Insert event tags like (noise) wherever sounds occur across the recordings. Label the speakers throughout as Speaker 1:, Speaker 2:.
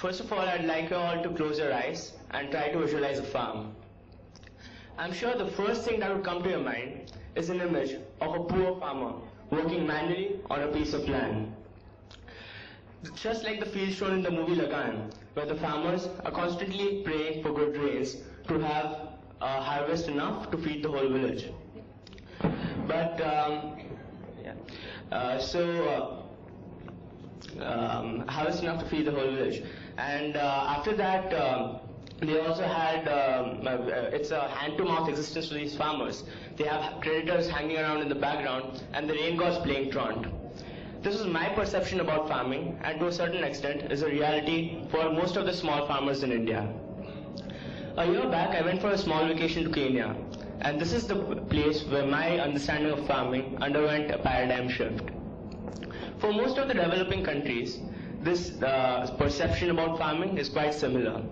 Speaker 1: First of all, I'd like you all to close your eyes and try to visualize a farm. I'm sure the first thing that would come to your mind is an image of a poor farmer working manually on a piece of land. Just like the field shown in the movie Lagaan, where the farmers are constantly praying for good rains to have a harvest enough to feed the whole village. But, um, yeah. Uh, so, uh, um, harvest enough to feed the whole village. And uh, after that, um, they also had, um, uh, it's a hand-to-mouth existence for these farmers. They have creditors hanging around in the background and the rain gods playing truant. This is my perception about farming and to a certain extent is a reality for most of the small farmers in India. A year back, I went for a small vacation to Kenya and this is the place where my understanding of farming underwent a paradigm shift. For most of the developing countries, this uh, perception about farming is quite similar.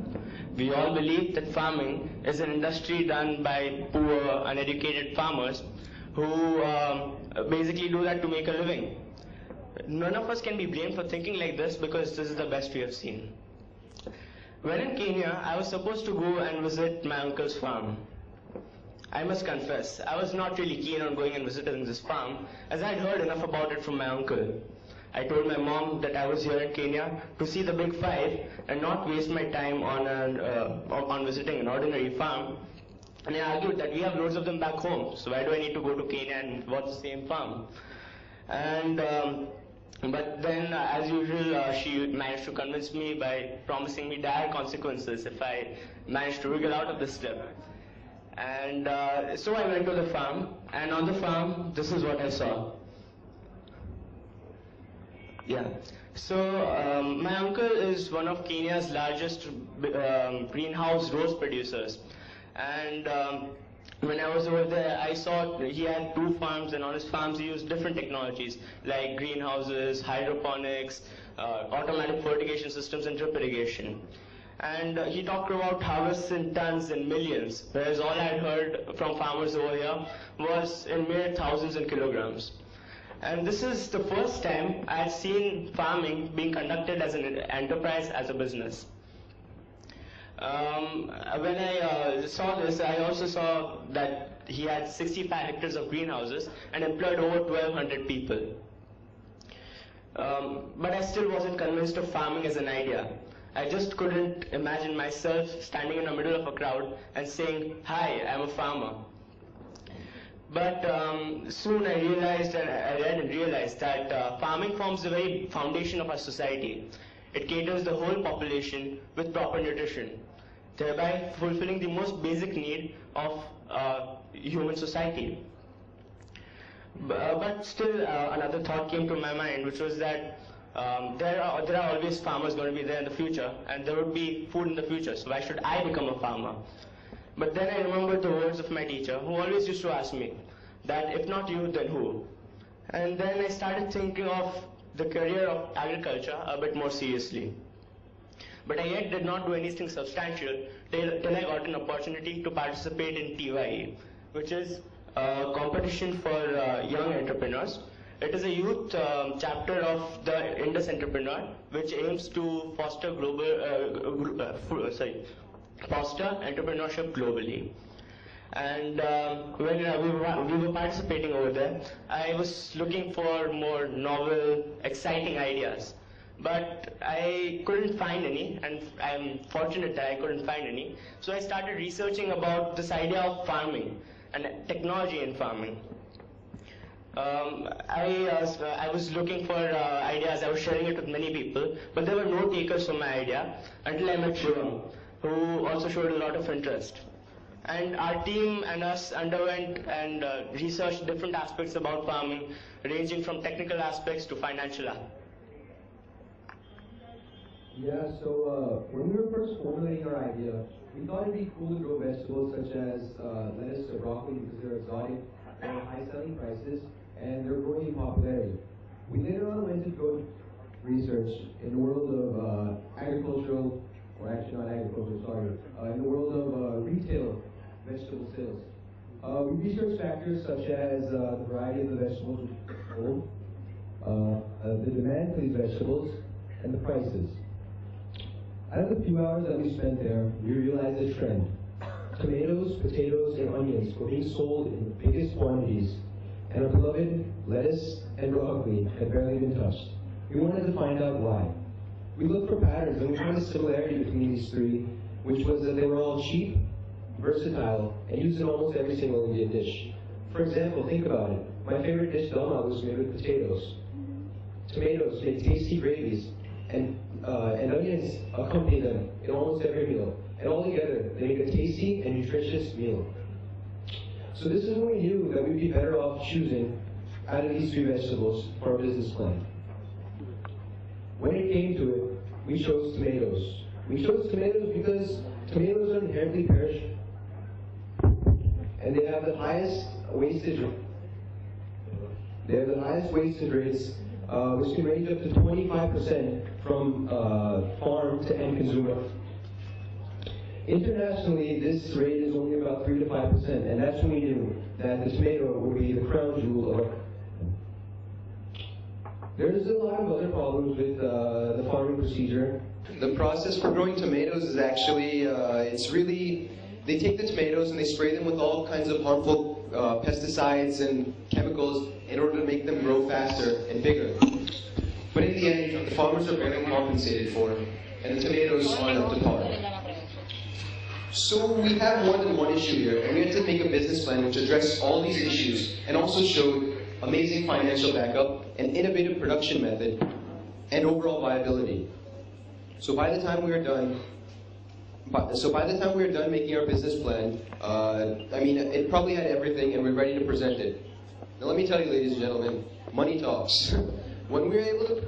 Speaker 1: We all believe that farming is an industry done by poor, uneducated farmers who um, basically do that to make a living. None of us can be blamed for thinking like this because this is the best we have seen. When in Kenya, I was supposed to go and visit my uncle's farm. I must confess, I was not really keen on going and visiting this farm as I had heard enough about it from my uncle. I told my mom that I was here in Kenya to see the big five and not waste my time on, an, uh, on visiting an ordinary farm. And I argued that we have loads of them back home, so why do I need to go to Kenya and watch the same farm? And um, but then, uh, as usual, uh, she managed to convince me by promising me dire consequences if I managed to wriggle out of this trip. And uh, so I went to the farm, and on the farm, this is what I saw. Yeah. So um, my uncle is one of Kenya's largest um, greenhouse rose producers, and um, when I was over there, I saw he had two farms, and on his farms he used different technologies like greenhouses, hydroponics, uh, automatic fertigation systems, and drip irrigation. And uh, he talked about harvests in tons and millions, whereas all I had heard from farmers over here was in mere thousands and kilograms. And this is the first time I had seen farming being conducted as an enterprise, as a business. Um, when I uh, saw this, I also saw that he had 65 hectares of greenhouses and employed over 1,200 people. Um, but I still wasn't convinced of farming as an idea. I just couldn't imagine myself standing in the middle of a crowd and saying, Hi, I'm a farmer. But um, soon I realized and I read and realized that uh, farming forms the very foundation of our society. It caters the whole population with proper nutrition, thereby fulfilling the most basic need of uh, human society. Uh, but still, uh, another thought came to my mind, which was that um, there are there are always farmers going to be there in the future, and there would be food in the future. So why should I become a farmer? But then I remembered the words of my teacher, who always used to ask me that if not you, then who? And then I started thinking of the career of agriculture a bit more seriously. But I yet did not do anything substantial till, till I got an opportunity to participate in TYE, which is a competition for uh, young entrepreneurs. It is a youth um, chapter of the Indus Entrepreneur, which aims to foster global, uh, uh, sorry, foster entrepreneurship globally. And um, when uh, we, were, we were participating over there, I was looking for more novel, exciting ideas. But I couldn't find any, and I'm fortunate that I couldn't find any. So I started researching about this idea of farming and technology in farming. Um, I, uh, I was looking for uh, ideas, I was sharing it with many people, but there were no takers for my idea until I met Shivam, who also showed a lot of interest. And our team and us underwent and uh, researched different aspects about farming, ranging from technical aspects to financial.
Speaker 2: Yeah, so uh, when we were first formulating our idea, we thought it'd be cool to grow vegetables such as uh, lettuce or broccoli because they're exotic, they have high selling prices, and they're growing in popularity. We later on went to go research in the world of uh, agricultural, or actually not agricultural, sorry, uh, in the world of uh, retail vegetable sales. Uh, we researched factors such as uh, the variety of the vegetables sold, uh, uh, the demand for these vegetables, and the prices. Out of the few hours that we spent there, we realized a trend. Tomatoes, potatoes, and onions were being sold in the biggest quantities, and our beloved lettuce and broccoli had barely been touched. We wanted to find out why. We looked for patterns and we found a similarity between these three, which was that they were all cheap, versatile, and used in almost every single Indian dish. For example, think about it. My favorite dish, dalma, was made with potatoes. Tomatoes make tasty gravies, and, uh, and onions accompany them in almost every meal. And all together, they make a tasty and nutritious meal. So this is when we knew that we'd be better off choosing out of these three vegetables for our business plan. When it came to it, we chose tomatoes. We chose tomatoes because tomatoes are inherently perishable. And they have the highest wastage they have the highest wastage rates, uh, which can range up to 25% from uh, farm to end consumer. Internationally, this rate is only about 3 to 5%, and that's when we knew that the tomato would be the crown jewel of there's a lot of other problems with uh, the farming procedure.
Speaker 3: The process for growing tomatoes is actually, uh, it's really, they take the tomatoes and they spray them with all kinds of harmful uh, pesticides and chemicals in order to make them grow faster and bigger. But in the end, the farmers are barely compensated for, and the tomatoes aren't up to par. So we have more than one issue here, and we had to make a business plan which addressed all these issues and also showed amazing financial backup, an innovative production method, and overall viability. So by the time we were done, so by the time we were done making our business plan, uh, I mean, it probably had everything and we're ready to present it. Now let me tell you, ladies and gentlemen, money talks. (laughs) when we were able to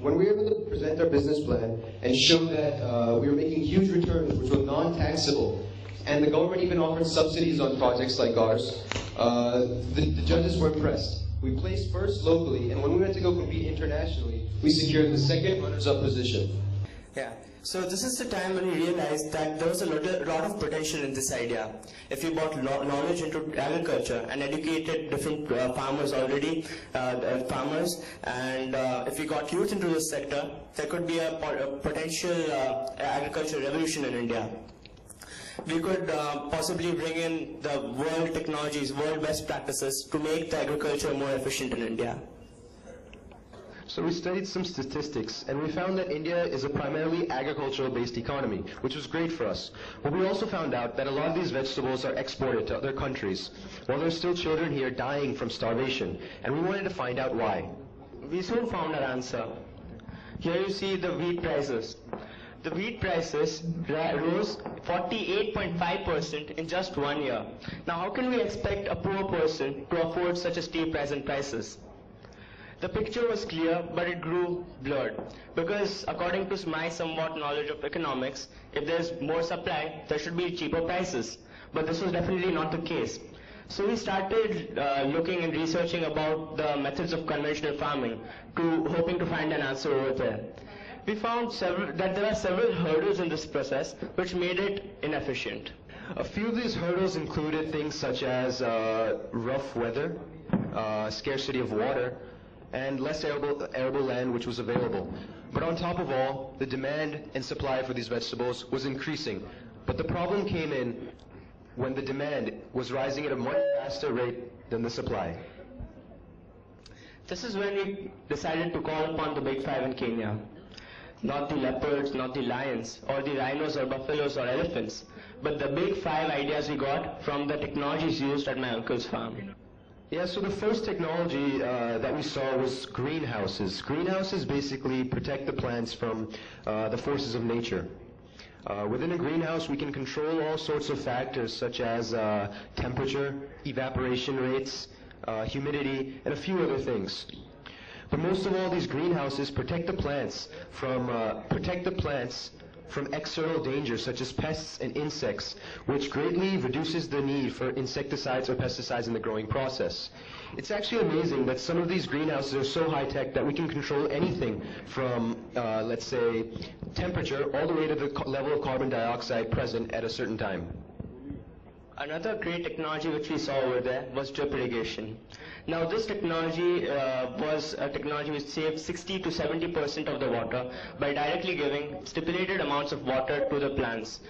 Speaker 3: when we were able to present our business plan and show that uh, we were making huge returns, which were non-taxable, and the government even offered subsidies on projects like ours, uh, the, the judges were impressed. We placed first locally, and when we went to go compete internationally, we secured the second runners-up position.
Speaker 1: Yeah. So this is the time when we realized that there was a lot, of, lot of potential in this idea. If we brought knowledge into agriculture and educated different uh, farmers already, uh, uh, farmers, and uh, if we got youth into this sector, there could be a, a potential uh, agricultural revolution in India we could uh, possibly bring in the world technologies, world best practices to make the agriculture more efficient in India.
Speaker 4: So we studied some statistics, and we found that India is a primarily agricultural-based economy, which was great for us. But we also found out that a lot of these vegetables are exported to other countries, while there are still children here dying from starvation, and we wanted to find out why.
Speaker 1: We soon found our answer. Here you see the wheat prices the wheat prices rose 48.5% in just one year. Now how can we expect a poor person to afford such a steep rise in prices? The picture was clear, but it grew blurred. Because according to my somewhat knowledge of economics, if there's more supply, there should be cheaper prices. But this was definitely not the case. So we started uh, looking and researching about the methods of conventional farming to hoping to find an answer over there we found several, that there are several hurdles in this process which made it inefficient.
Speaker 4: A few of these hurdles included things such as uh, rough weather, uh, scarcity of water, and less arable, arable land which was available. But on top of all, the demand and supply for these vegetables was increasing. But the problem came in when the demand was rising at a much faster rate than the supply.
Speaker 1: This is when we decided to call upon the Big Five in Kenya not the leopards, not the lions, or the rhinos or buffaloes or elephants, but the big five ideas we got from the technologies used at my uncle's farm.
Speaker 4: Yeah, so the first technology uh, that we saw was greenhouses. Greenhouses basically protect the plants from uh, the forces of nature. Uh, within a greenhouse, we can control all sorts of factors such as uh, temperature, evaporation rates, uh, humidity, and a few other things. But most of all, these greenhouses protect the plants from uh, protect the plants from external dangers such as pests and insects, which greatly reduces the need for insecticides or pesticides in the growing process. It's actually amazing that some of these greenhouses are so high-tech that we can control anything from, uh, let's say, temperature all the way to the level of carbon dioxide present at a certain time.
Speaker 1: Another great technology which we saw over there was drip irrigation. Now this technology uh, was a technology which saved 60 to 70 percent of the water by directly giving stipulated amounts of water to the plants.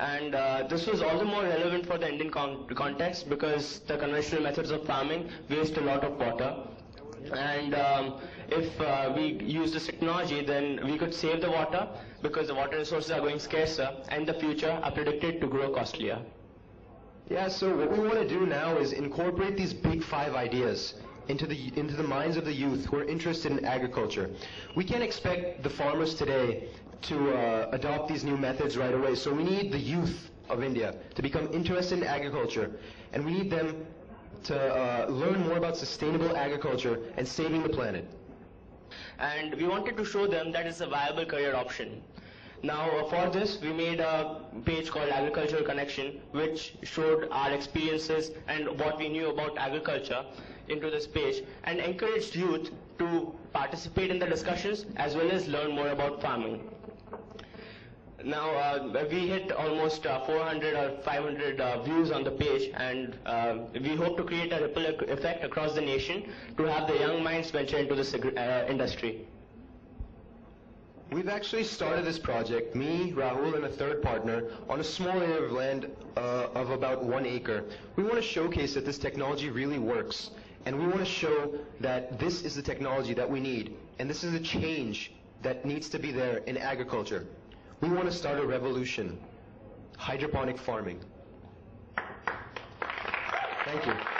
Speaker 1: And uh, this was all the more relevant for the Indian con- context because the conventional methods of farming waste a lot of water. And um, if uh, we use this technology, then we could save the water because the water resources are going scarcer and the future are predicted to grow costlier.
Speaker 4: Yeah, so what we want to do now is incorporate these big five ideas into the, into the minds of the youth who are interested in agriculture. We can't expect the farmers today to uh, adopt these new methods right away, so we need the youth of India to become interested in agriculture, and we need them to uh, learn more about sustainable agriculture and saving the planet.
Speaker 1: and we wanted to show them that it's a viable career option. Now, for this, we made a page called Agricultural Connection, which showed our experiences and what we knew about agriculture into this page, and encouraged youth to participate in the discussions as well as learn more about farming. Now, uh, we hit almost uh, 400 or 500 uh, views on the page, and uh, we hope to create a ripple effect across the nation to have the young minds venture into this uh, industry.
Speaker 4: We've actually started this project, me, Rahul, and a third partner, on a small area of land uh, of about one acre. We want to showcase that this technology really works, and we want to show that this is the technology that we need, and this is a change that needs to be there in agriculture. We want to start a revolution, hydroponic farming. Thank you.